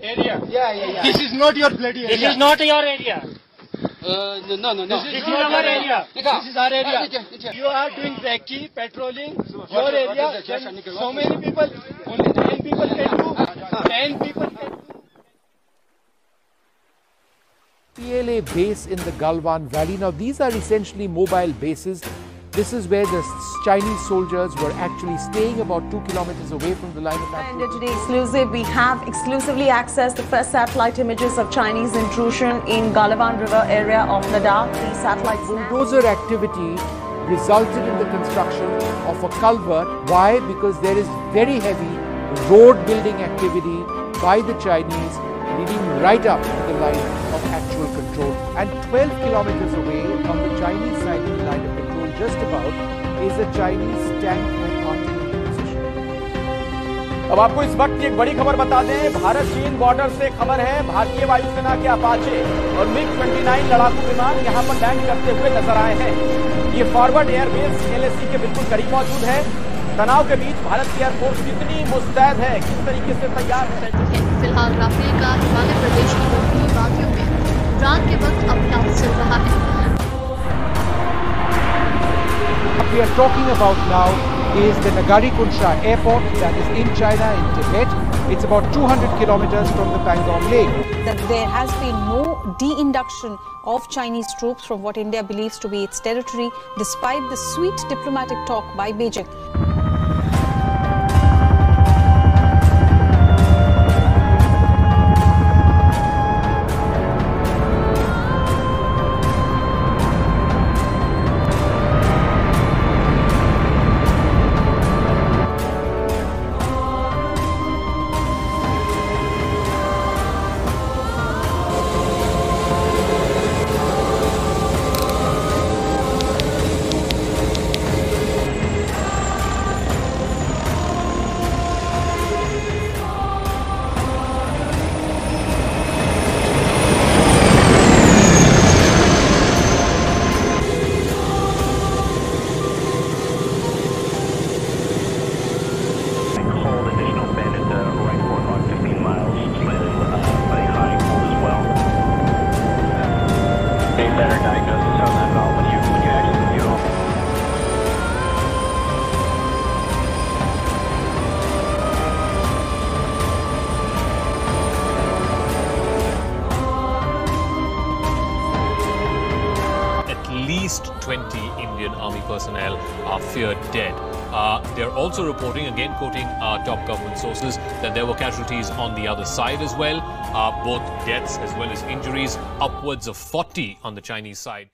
area. Yeah, yeah, yeah. This is not your bloody area. This is not your area. Uh, no, no, no. This is This is our area. This is our area. You are doing recce, patrolling your area. Then so many people, only 10 people can do. 10 people can do. PLA base in the Galwan Valley. Now, these are essentially mobile bases. This is where the Chinese soldiers were actually staying about two kilometers away from the line of And battle. today exclusive, we have exclusively accessed the first satellite images of Chinese intrusion in Galwan River area of Ladakh. These satellites now- Bulldozer activity resulted in the construction of a culvert. Why? Because there is very heavy road building activity by the Chinese leading right up to the line of actual control. And 12 kilometers away from the Chinese side of the line of control, just about, is a Chinese tank and artillery position. अब आपको इस वक्त की एक बड़ी खबर बता दें भारत चीन बॉर्डर से खबर है भारतीय वायुसेना के अपाचे और मिग 29 लड़ाकू विमान यहाँ पर लैंड करते हुए नज़र आए हैं। ये फॉरवर्ड एयरबेस एलएसी के बिल्कुल करीब मौजूद है। तनाव के बीच भारत की एयरफोर्स कितनी मुस्तैद है किस तरीके से तैयार है? है फ़िलहाल राफेल का हिमालय प्रदेश की we are talking about now is the Ngari Gunsa airport that is in China, in Tibet. It's about 200 kilometers from the Pangong Lake. that there has been no de-induction of Chinese troops from what India believes to be its territory, despite the sweet diplomatic talk by Beijing. Least 20 Indian army personnel are feared dead. Uh, they're also reporting, again quoting uh, top government sources, that there were casualties on the other side as well, uh, both deaths as well as injuries, upwards of 40 on the Chinese side.